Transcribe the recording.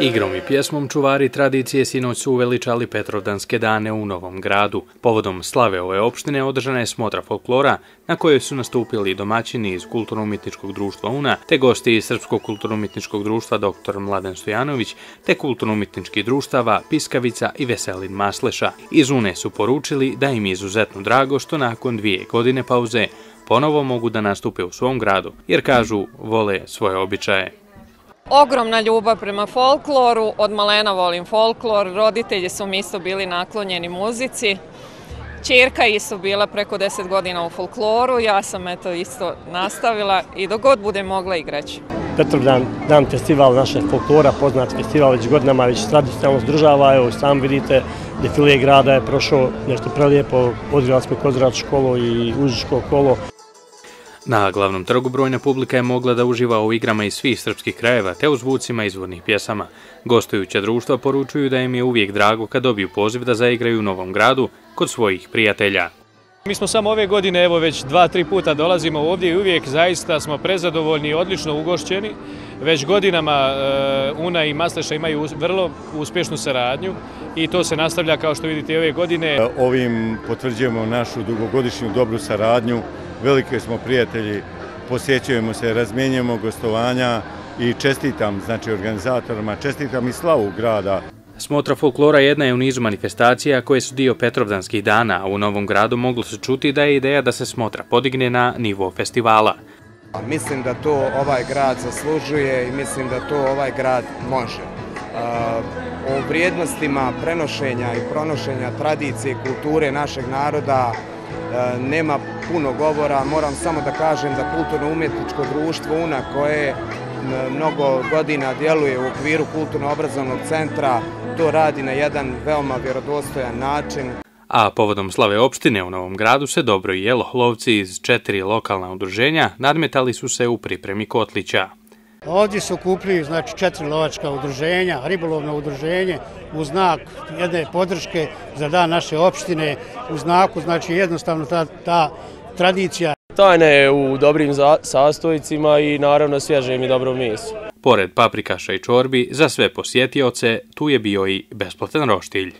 Igrom i pjesmom čuvari tradicije sinoć su uveličali Petrovdanske dane u Novom gradu. Povodom slave ove opštine održana je smotra folklora na kojoj su nastupili domaćini iz Kulturno-umjetničkog društva UNA, te gosti iz Srpskog kulturno-umjetničkog društva dr. Mladen Stojanović, te kulturno-umjetničkih društava Piskavica i Veselin Masleša. Iz UNE su poručili da im je izuzetno drago što nakon dvije godine pauze ponovo mogu da nastupe u svom gradu, jer kažu vole svoje običaje. Ogromna ljubav prema folkloru, od malena volim folklor, roditelji su mi isto bili naklonjeni muzici. Čirka isto bila preko deset godina u folkloru, ja sam eto isto nastavila i dogod bude mogla igraći. Petrovdan, dan festival naše folklora, poznat festival već godinama, već tradicionalno zdržava, evo sam vidite, defilije grada je prošao nešto prelijepo, odigrali smo kozrač školu i užičko kolo. Na glavnom trgu brojna publika je mogla da uživa u igrama iz svih srpskih krajeva te u zvucima izvornih pjesama. Gostujuća društva poručuju da im je uvijek drago kad dobiju poziv da zaigraju u Novom gradu kod svojih prijatelja. Mi smo samo ove godine, evo već dva, tri puta dolazimo ovdje i uvijek zaista smo prezadovoljni i odlično ugošćeni. Već godinama e, Una i Masleša imaju vrlo uspješnu saradnju i to se nastavlja kao što vidite ove godine. Ovim potvrđujemo našu dugogodišnju dobru saradnju velike smo prijatelji, posjećujemo se, razmijenjujemo gostovanja i čestitam znači, organizatorima, čestitam i slavu grada. Smotra folklora jedna je u nizu manifestacija koje su dio Petrovdanskih dana, a u Novom gradu moglo se čuti da je ideja da se smotra podigne na nivo festivala. Mislim da to ovaj grad zaslužuje i mislim da to ovaj grad može. O vrijednostima prenošenja i pronošenja tradicije i kulture našeg naroda nema puno govora. Moram samo da kažem da kulturno-umjetničko društvo UNA koje mnogo godina djeluje u okviru kulturno-obrazovnog centra, to radi na jedan veoma vjerodostojan način. A povodom slave opštine u Novom gradu se dobro jelo. Lovci iz četiri lokalna udruženja nadmetali su se u pripremi Kotlića. Ovdje su kupili znači, četiri lovačka udruženja, ribolovno udruženje u znak jedne podrške za dan naše opštine, u znaku znači jednostavno ta, ta tradicija. Tajne je u dobrim sastojicima i naravno svježem i dobrom mesu. Pored paprikaša i čorbi, za sve posjetioce tu je bio i besplatan roštilj.